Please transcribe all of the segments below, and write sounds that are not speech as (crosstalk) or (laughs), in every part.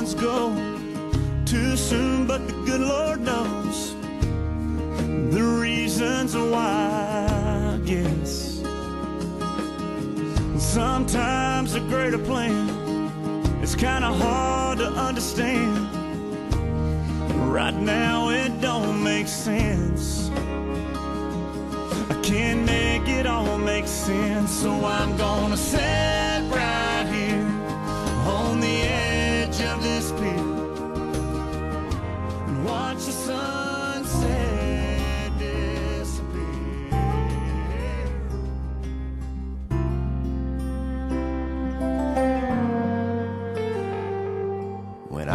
ones go too soon, but the good Lord knows the reasons why, yes. Sometimes a greater plan is kind of hard to understand. Right now it don't make sense. I can't make it all make sense, so I'm gonna sit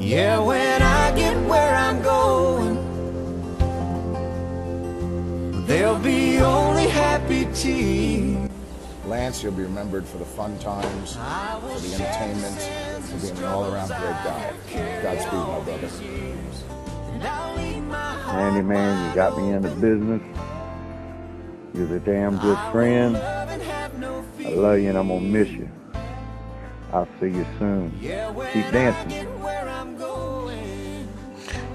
Yeah, when I get where I'm going, there'll be only happy tears. Lance, you'll be remembered for the fun times, for the entertainment, for being an all-around great guy. Godspeed, my brother. Randy, man, you got me into business. You're a damn good friend. I love you and I'm gonna miss you. I'll see you soon. Keep dancing.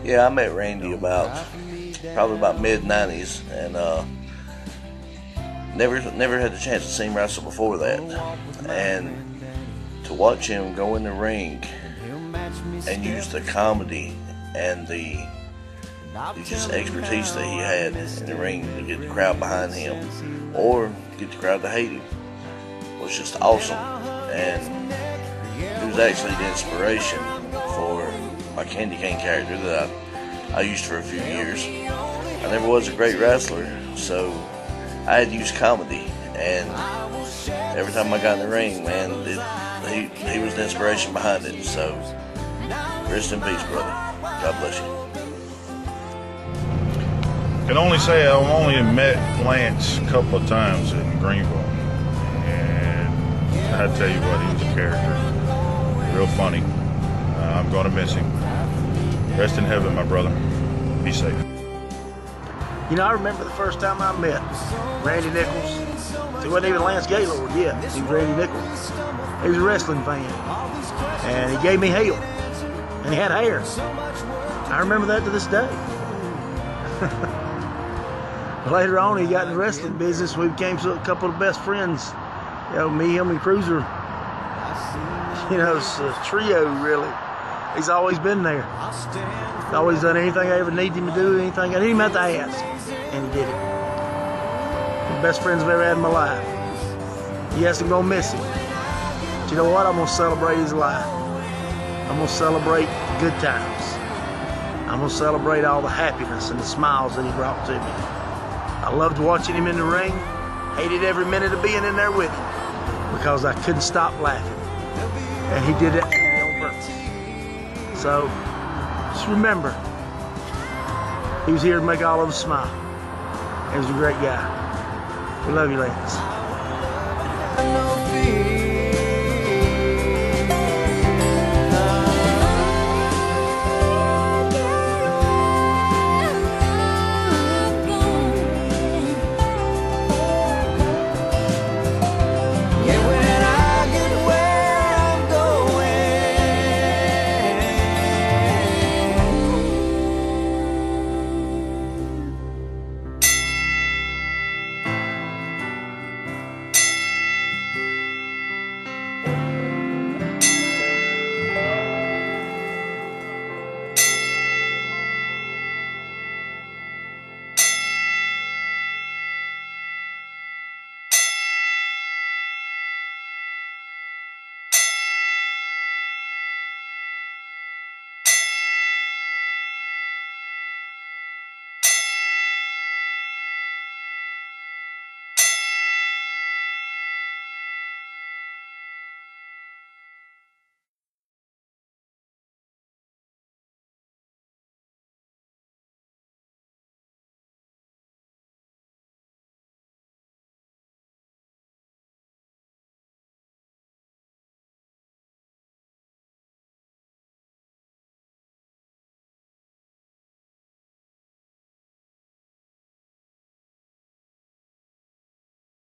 Yeah, I met Randy about probably about mid '90s, and uh, never never had the chance to see him wrestle before that. And to watch him go in the ring and use the comedy and the, just expertise that he had in the ring to get the crowd behind him, or get the crowd to hate him, was just awesome. And it was actually the inspiration my candy cane character that I, I used for a few years. I never was a great wrestler, so I had to use comedy. And every time I got in the ring, man, it, he, he was the inspiration behind it. So rest in peace, brother. God bless you. can only say I've only met Lance a couple of times in Greenville, and I tell you what, he was a character, real funny. I'm gonna miss him. Rest in heaven, my brother. Be safe. You know, I remember the first time I met Randy Nichols. He wasn't even Lance Gaylord yet. He was Randy Nichols. He was a wrestling fan. And he gave me hell. And he had hair. I remember that to this day. (laughs) Later on, he got in the wrestling business. We became a couple of best friends. You know, me, him, and Cruiser. (laughs) You know, it's a trio, really. He's always been there. He's always done anything I ever needed him to do, anything. I didn't even have to ask. And he did it. The best friends I've ever had in my life. Yes, I'm gonna miss him. But you know what? I'm gonna celebrate his life. I'm gonna celebrate the good times. I'm gonna celebrate all the happiness and the smiles that he brought to me. I loved watching him in the ring. Hated every minute of being in there with him because I couldn't stop laughing. And he did it. So just remember, he was here to make all of us smile. He was a great guy. We love you, Lance.